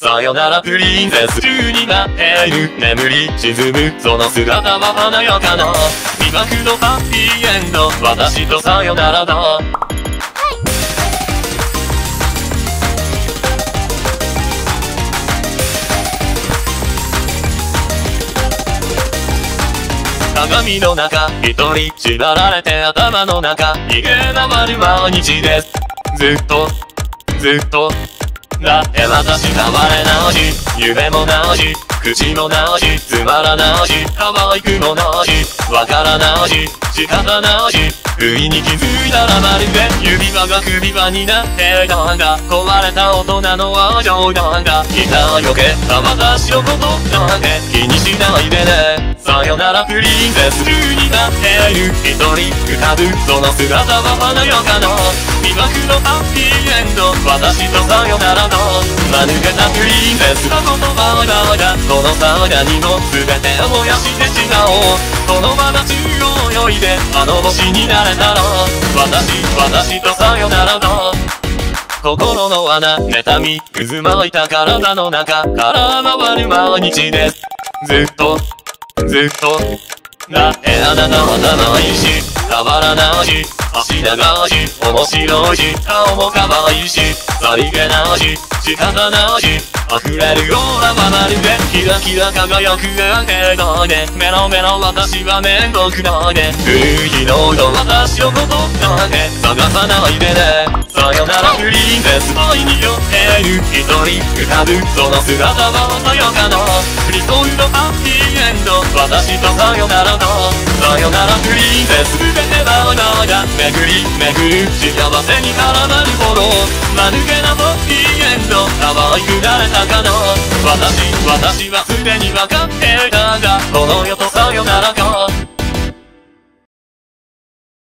さよならプリンセス中になっている。眠り沈むその姿は華やかな。魅惑のハッピーエンド。私とさよならだ。鏡の中一人縛られて頭の中。逃げ回る毎日です。ずっとずっと。だって私変われないし夢もないし口もないしつまらないし可愛くもないしわからないし仕方ないし不意に気づいたらまるで指輪が首輪になっていたんだ。壊れた大人のは冗談だ。痛いよけた私のことなんて気にしないでね。さよなら。プリンセスになっている一人浮かぶその姿は華やかな魅惑のハッピーエンド私とさよならの間抜けたプリンセスの言葉だがこのサーガにも全てを燃やしてしまおうこのまま中を泳いであの星になれたら私私とさよならだ心の穴妬み渦巻いた体の中から回る毎日です。ずっとずっと。だってあなたはない。し変わらないし。足長いし。面白いし。顔も可愛いし。さりげないし。仕方ないし。溢れるようなままるで。キラキラ輝くけどね。メロメロ私は面倒くないね。古い日の私のことなんて探さないでね。さよならプリンセス愛に寄っている。一人浮かぶその姿は鮮やかな。理想のハッピーエンド。私とさよならのさよならプリンセス全てはまだ巡り巡る幸せに絡まるほど間抜けなハッピーエンド可愛くなれたかな私私はすでに分かってい。たがこの世とさよなら